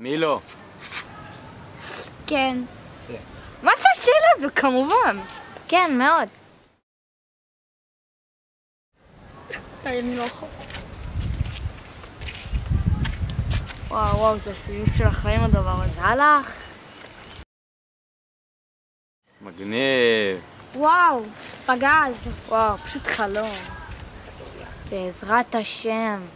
מי לא? כן. מה זה השאלה הזו, כמובן? כן, מאוד. די, אני לא יכול. וואו, וואו, זה סיום של החיים הדבר הזה. הלך? מגניב. וואו, פגז. וואו, פשוט חלום. בעזרת השם.